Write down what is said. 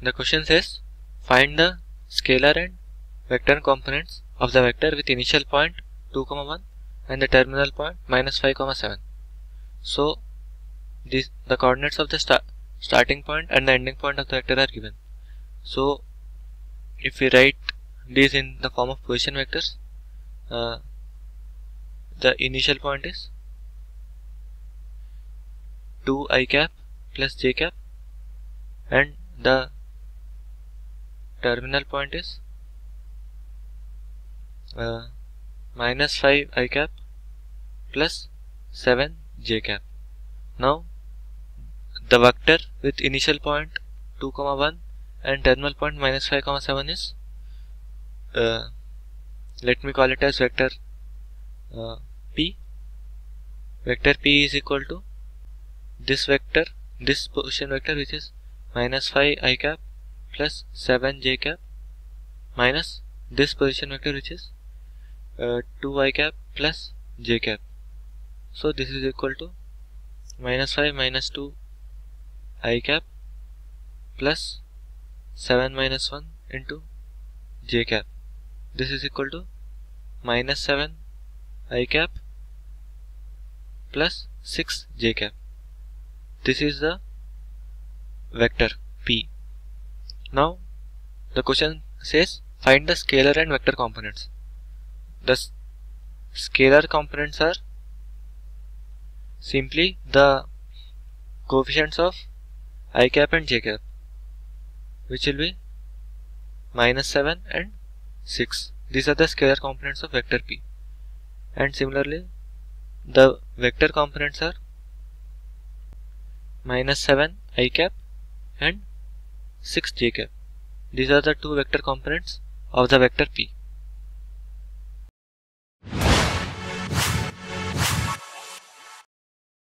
The question says find the scalar and vector components of the vector with initial point 2 comma 1 and the terminal point minus 5 comma 7. So this, the coordinates of the start starting point and the ending point of the vector are given. So if we write these in the form of position vectors, uh, the initial point is 2 i cap plus j cap and the terminal point is uh, minus 5 i cap plus 7 j cap. Now the vector with initial point 2 comma 1 and terminal point minus 5 comma 7 is uh, let me call it as vector uh, p vector p is equal to this vector this position vector which is minus 5 i cap plus 7 j cap minus this position vector which is uh, 2 i cap plus j cap. So this is equal to minus 5 minus 2 i cap plus 7 minus 1 into j cap. This is equal to minus 7 i cap plus 6 j cap. This is the vector p now the question says find the scalar and vector components. The scalar components are simply the coefficients of i cap and j cap which will be minus 7 and 6 these are the scalar components of vector p. And similarly the vector components are minus 7 i cap and 6 j cap these are the two vector components of the vector p